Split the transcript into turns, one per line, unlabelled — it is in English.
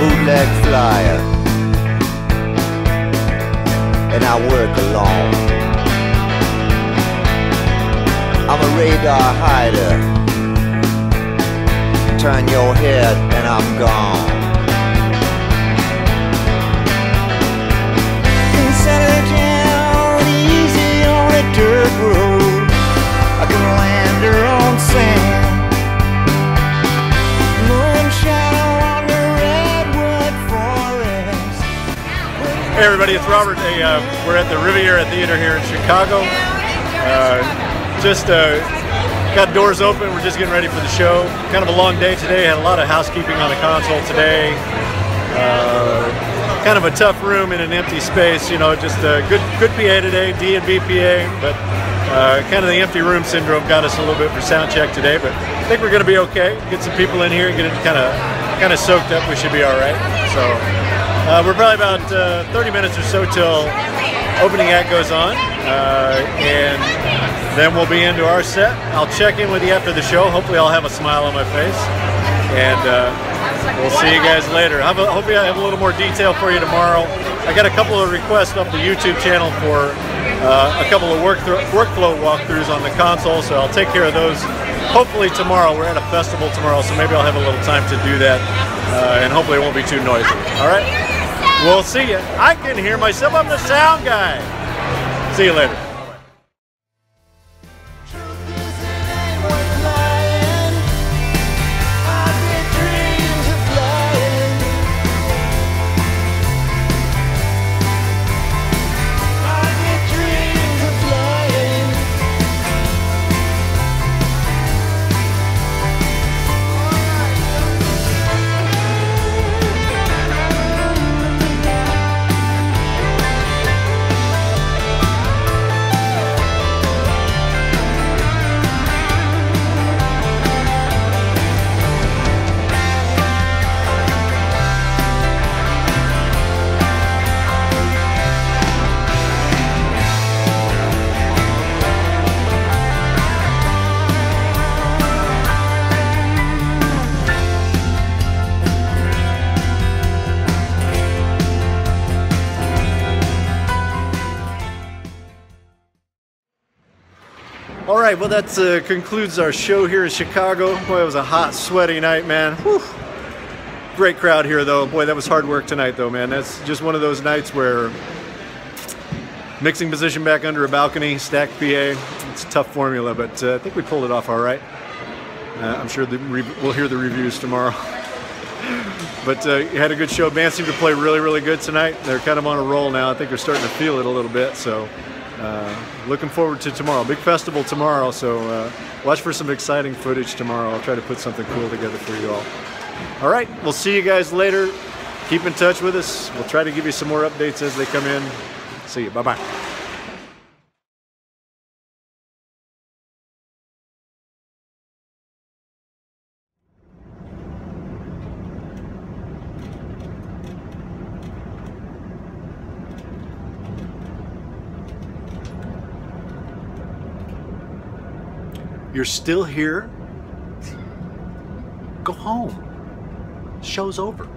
bootleg flyer, and I work alone. I'm a radar hider. Turn your head and I'm gone.
Hey everybody, it's Robert. Hey, uh, we're at the Riviera Theater here in Chicago. Uh, just uh, got doors open. We're just getting ready for the show. Kind of a long day today. Had a lot of housekeeping on the console today. Uh, kind of a tough room in an empty space. You know, just a good good PA today, D and B PA, but uh, kind of the empty room syndrome got us a little bit for sound check today. But I think we're going to be okay. Get some people in here, and get it kind of kind of soaked up. We should be all right. So. Uh, we're probably about uh, 30 minutes or so till opening act goes on, uh, and then we'll be into our set. I'll check in with you after the show. Hopefully, I'll have a smile on my face, and uh, we'll see you guys later. A, hopefully, I have a little more detail for you tomorrow. I got a couple of requests off the YouTube channel for uh, a couple of work workflow walkthroughs on the console, so I'll take care of those. Hopefully tomorrow. We're at a festival tomorrow, so maybe I'll have a little time to do that, uh, and hopefully it won't be too noisy. All right. We'll see you. I can hear myself. I'm the sound guy. See you later. All right, well, that uh, concludes our show here in Chicago. Boy, it was a hot, sweaty night, man. Whew. Great crowd here, though. Boy, that was hard work tonight, though, man. That's just one of those nights where mixing position back under a balcony, stacked PA. It's a tough formula, but uh, I think we pulled it off all right. Uh, I'm sure we'll hear the reviews tomorrow. but uh, you had a good show. Band seemed to play really, really good tonight. They're kind of on a roll now. I think they're starting to feel it a little bit. So uh, looking forward to tomorrow. Big festival tomorrow, so uh, watch for some exciting footage tomorrow. I'll try to put something cool together for you all. All right, we'll see you guys later. Keep in touch with us. We'll try to give you some more updates as they come in. See you. Bye bye. You're still here? Go home. Show's over.